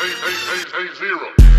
hey hey hey zero.